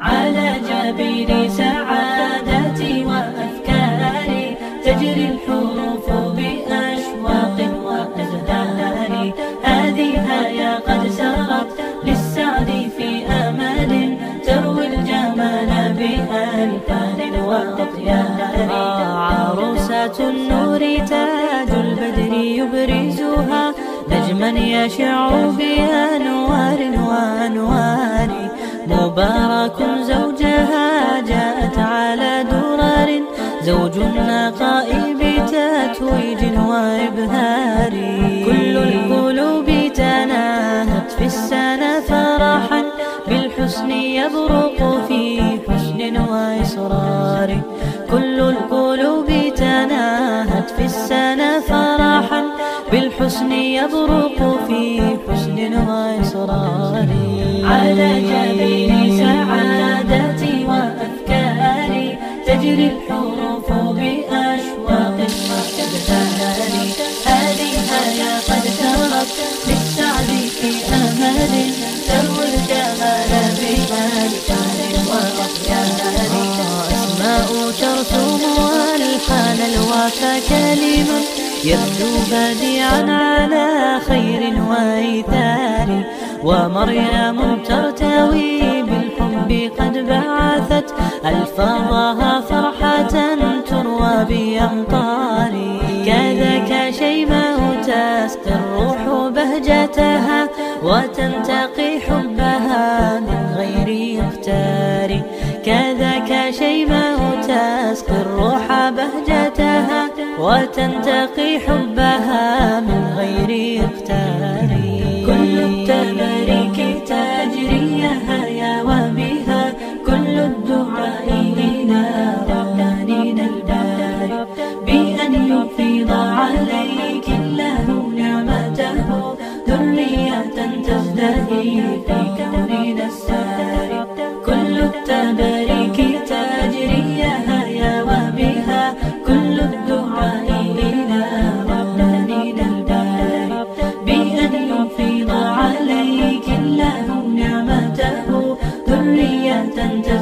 على جبين سعادتي وأفكاري تجري الحروف بأشواق وأزهار هذه يا قد سرت للسعد في أمل تروي الجمال بألفان وأطيار عروسة النور تاج البدر يبرزها نجما يشع بأنوار مبارك زوجها جاءت على درر زوج النقاء بتتويج وإبهار. كل القلوب تناهت في السنة فرحا. بالحسن يبرق في حسن وإصرار. كل القلوب تناهت في السنة فرحا. بالحسن يبرق في حسن وإصرار. على تجري الحروف بأشواق وإبهار هذه يا قد ترك للسعد في أمل تروي الجمال بألفان وأطيار أسماء ترسم ألحان الوفا كلمة يبدو بديعا على خير وإيثار. ومريم ترتوي بالحب قد بعثت فرحة تروى بأمطار كذاك شيماء تسقي الروح بهجتها وتنتقي حبها من غير اختار كذاك شيماء تسقي الروح بهجتها وتنتقي حبها من غير ذرية تزدهي في كوننا الساري. كل التباريك تجري يا وبها كل الدعاء إلى ربنا الباري. بأن يفيض عليك الله نعمته. ذرية تزدهي